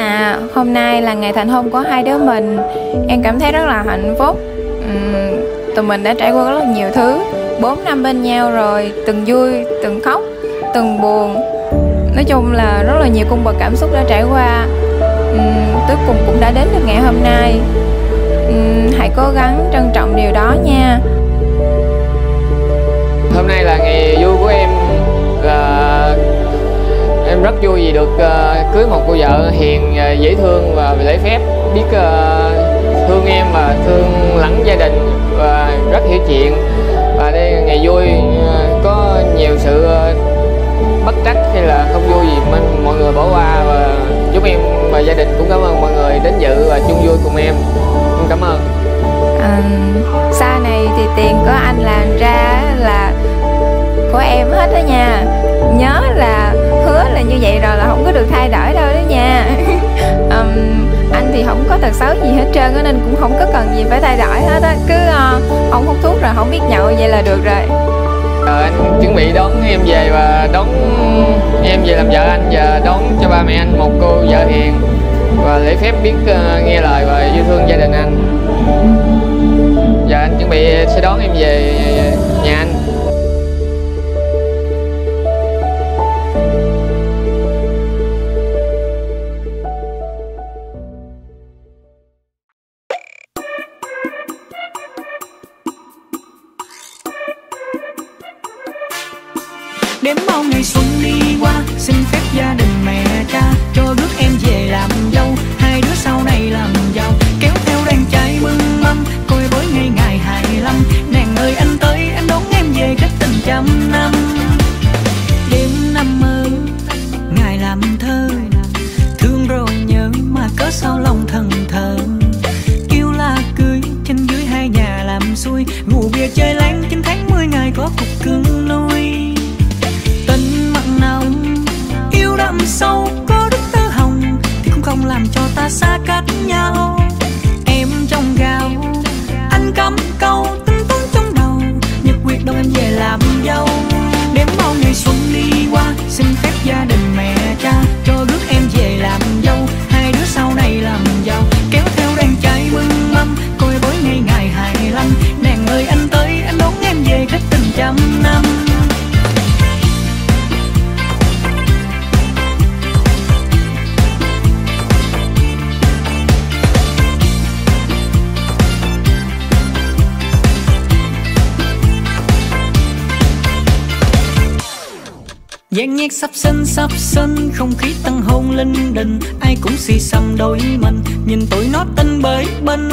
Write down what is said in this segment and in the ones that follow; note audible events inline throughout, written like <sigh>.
à, hôm nay là ngày thành hôn của hai đứa mình. Em cảm thấy rất là hạnh phúc. Uhm, Tụi mình đã trải qua rất là nhiều thứ. 4 năm bên nhau rồi Từng vui, từng khóc, từng buồn. Nói chung là rất là nhiều cung bậc cảm xúc đã trải qua. Uhm, Cuối cùng cũng đã đến được ngày hôm nay. Uhm, Hãy cố gắng trân trọng điều đó nha. Hôm nay là ngày vui của em và em rất vui vì được uh, cưới một cô vợ hiền dễ thương và lễ phép. Biết uh, thương em và thương lắng gia đình và rất hiểu chuyện. Và đây là ngày vui uh, có nhiều sự uh, bất trắc hay là không vui gì mình mọi người bỏ qua. Và chúc em và gia đình cũng cảm ơn mọi người đến dự và chung vui cùng em. Em cảm ơn. À, sau này thì tiền của anh làm ra là của em hết đó nha. Nhớ là hứa là như vậy rồi là không có được thay đổi đâu đó nha. <laughs> um, anh thì không có tật xấu gì hết trơn á nên cũng không có cần gì phải thay đổi hết á. Cứ uh, không hút thuốc rồi không biết nhậu vậy là được rồi. À, anh chuẩn bị đón em về và đón em về làm vợ anh và đón cho ba mẹ anh một cô vợ hiền. Và lễ phép biết uh, nghe lời và yêu thương gia đình anh. Và anh chuẩn bị sẽ đón em về nhà anh. Nhét sắp sân sắp sân Không khí tăng hôn linh đình Ai cũng xì xăm đôi mình Nhìn tụi nó tinh bới bên.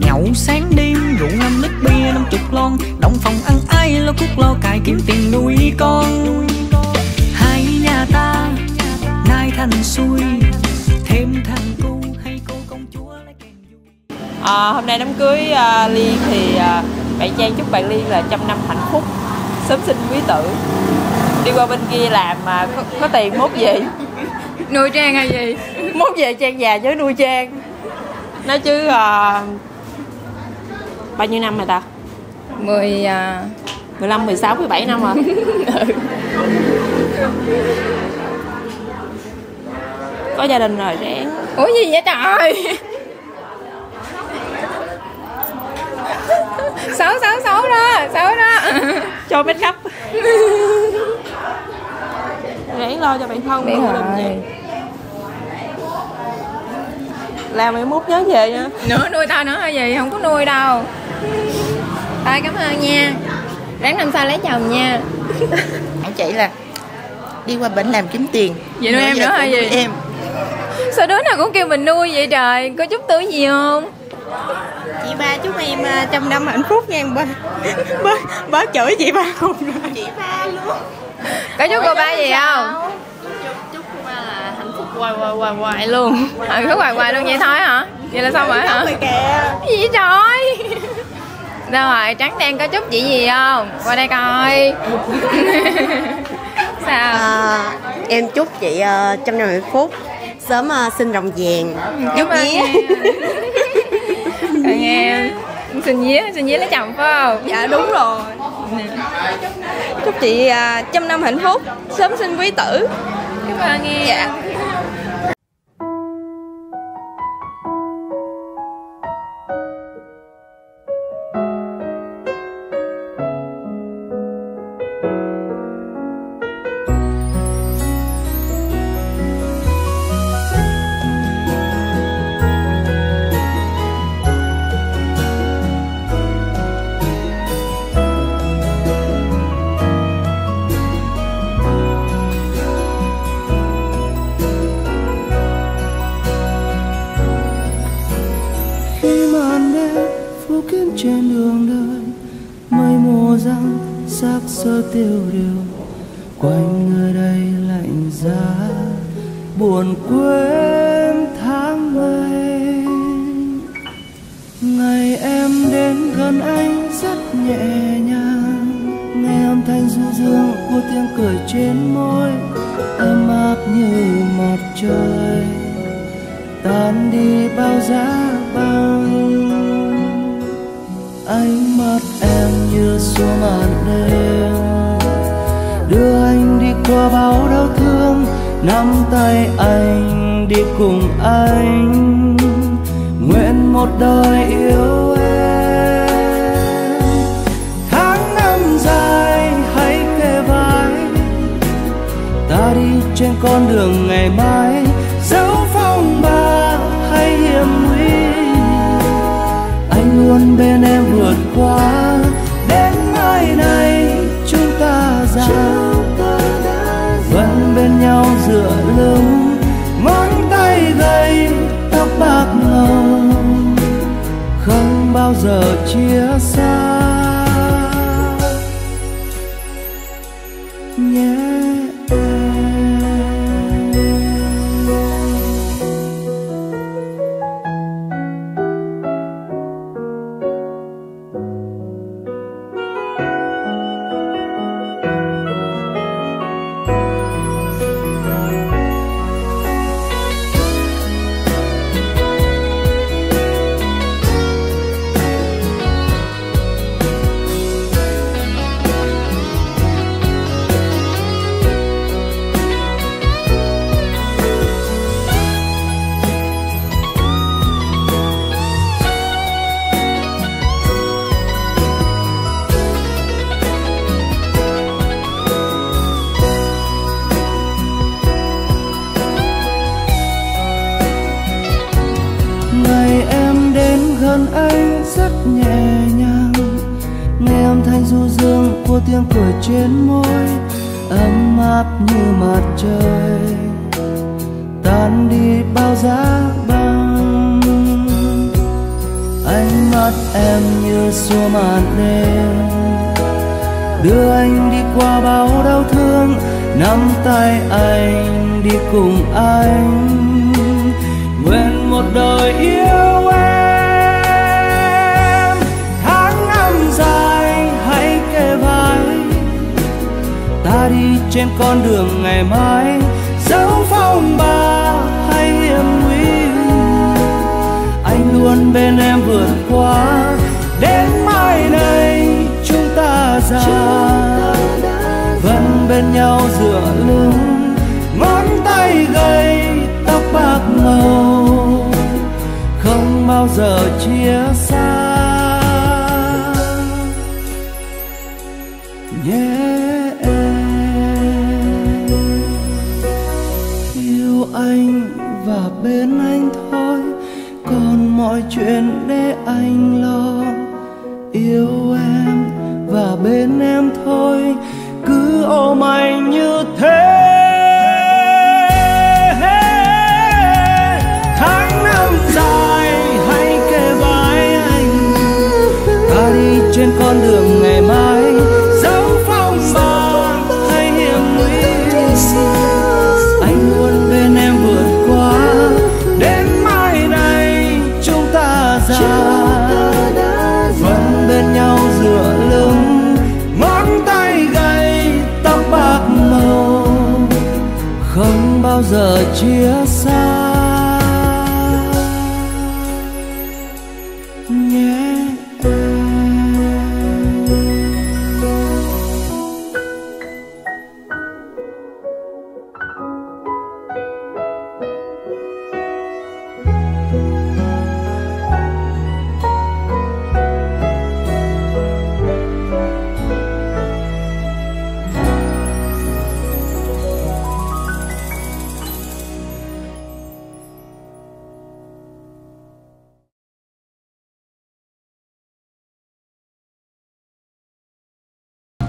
Nhậu sáng đêm rượu năm lít bia năm chục lon. Động phòng ăn ai lo cúc lo cài kiếm tiền nuôi con. Hai nhà ta nay thành xuôi. Thêm thằng cu hay cô công chúa lấy kèm vui. À, hôm nay đám cưới à, uh, Liên thì uh, bạn Trang chúc bạn Liên là trăm năm hạnh phúc, sớm sinh quý tử. Đi qua bên kia làm mà có, có tiền mốt về, nuôi trang hay gì mốt về Trang già chứ nuôi Trang. Nói chứ à, bao nhiêu năm rồi ta? mười à, 15, 16, 17 năm rồi. <laughs> Có gia đình rồi ráng ủa gì vậy trời xấu xấu xấu đó xấu đó cho make up. <laughs> ráng lo cho bản thân biết rồi Làm mai mốt nhớ về nha. nữa nuôi tao nữa hay gì không có nuôi đâu. Thôi cảm ơn nha. Ráng năm sau lấy chồng nha. <laughs> Anh chị là đi qua bệnh làm kiếm tiền. Vậy nuôi em nữa hả cũng gì? em. Sao đứa nào cũng kêu mình nuôi vậy trời? Có chút tuổi gì không? Chị ba chúc em à, trăm năm hạnh phúc nha. Ba bớt bớt chửi chị ba không chị ba luôn có chúc cô ba gì không? chúc cô ba là hạnh phúc hoài hoài hoài hoài luôn. Ừ cứ hoài hoài luôn vậy thôi hả? Vậy là xong rồi hả? Gì vậy trời? Đâu rồi trắng đen có chút gì gì không? Qua đây coi. <laughs> Sao? À, em chúc chị uh, trăm năm hạnh phúc. Sớm uh, sinh rồng vàng. Chúc nhé. Còn em <laughs> xin vía xin vía lấy chồng phải không? Dạ đúng rồi. Chúc chị à, trăm năm hạnh phúc sớm sinh quý tử. Cảm ơn em. Dạ tiêu điều. Quanh nơi đây lạnh giá, buồn quên tháng ngày ngày em đến gần anh rất nhẹ nhàng. Nghe âm thanh du dương của tiếng cười trên môi, ấm áp như mặt trời. Tan đi bao giá băng ánh mắt em như xuống màn đêm đưa anh đi qua bao đau thương, nắm tay anh đi cùng anh. Nguyện một đời yêu em. Tháng năm dài, hãy kề vai. Ta đi trên con đường ngày mai. Vẫn bên nhau dựa lưng, ngón tay gầy tóc bạc ngầu. Không bao giờ chia xa trên môi, ấm áp như mặt trời, tan đi bao giá băng. Ánh mắt em như xua màn đêm, đưa anh đi qua bao đau thương, nắm tay anh đi cùng anh. Nguyện một đời yêu trên con đường ngày mai. Dẫu phong ba anh và bên anh thôi. Còn mọi chuyện để anh lo, yêu em và bên em thôi. Cứ ôm anh như thế. Tháng năm dài, hãy kề vai anh. Ta đi trên con đường ngày mai. Giờ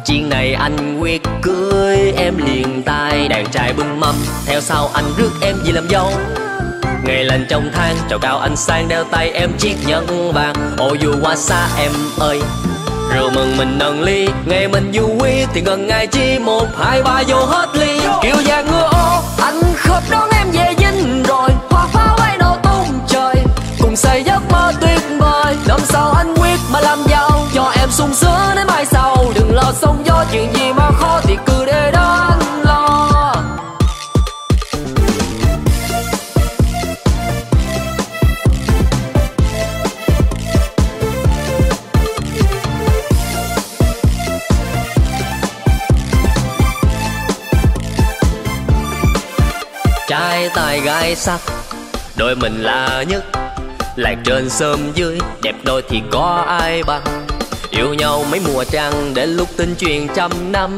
Chuyện này anh quyết cưới, em liền tay Đàn trai bưng mâm. Theo sau anh rước em về làm dâu. Ngày lành trong tháng Trầu cao anh sang đeo tay em chiếc nhẫn vàng. Ô dù qua xa em ơi. Rượu mừng mình nâng ly Ngày mình vui thì gần ngày chi Một, hai, ba vô hết ly. Kiểu vàng ngựa ô, Anh khớp đón em về dinh rồi. Hoa pháo bay nổ tung trời. Cùng xây sóng gió chuyện gì mà khó thì cứ để đó anh lo trai tài gái sắc, đôi mình là nhất. Lạc trên sớm dưới, đẹp đôi thì có ai bằng? Yêu nhau mấy mùa trăng đến lúc tin truyền trăm năm.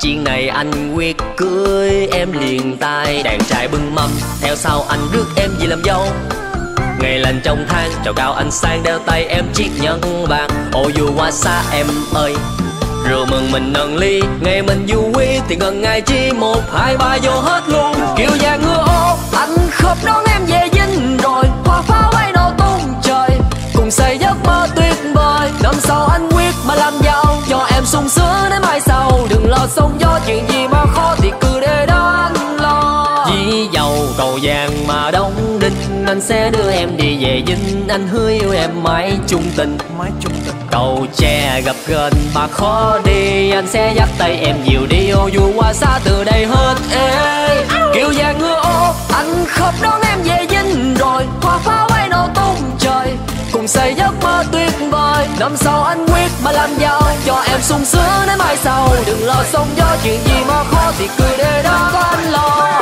Chuyện này anh quyết cưới em liền tay đàn trai bưng mâm. Theo sau anh rước em về làm dâu. Ngày lành trong tháng chào cao anh sang đeo tay em chiếc nhẫn vàng. Ô dù qua xa em ơi, rượu mừng mình nâng ly. Ngày mình vui thì gần ngày chi một, hai ba vô hết luôn. Kiểu già ngựa ô, anh khớp đón em về. Năm sau anh quyết mà làm giàu cho em sung sướng đến mai sau. Đừng lo sóng gió chuyện gì mà khó thì cứ để đó anh lo. Vì giàu cầu vàng mà đóng đinh anh sẽ đưa em đi về dinh. Anh hứa yêu em mãi chung tình. Mãi chung tình. Cầu tre gặp gần mà khó đi anh sẽ dắt tay em nhiều đi. Ô dù qua xa từ đây hết ê. Kiểu vàng ngựa ô anh khớp đón em về dinh. Rồi hoa pháo cùng xây giấc mơ tuyệt vời. Năm sau anh quyết mà làm giàu. Cho em sung sướng đến mai sau. Đừng lo sống gió chuyện gì mà khó thì cứ để đó có anh lo.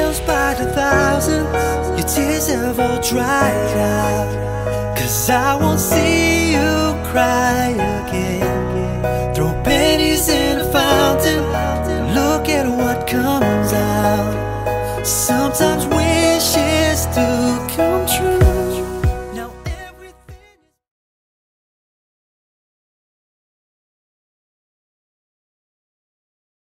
Smiles by the thousands, your tears have all dried out. Cause I won't see you cry again. Throw pennies in a fountain, look at what comes out. Sometimes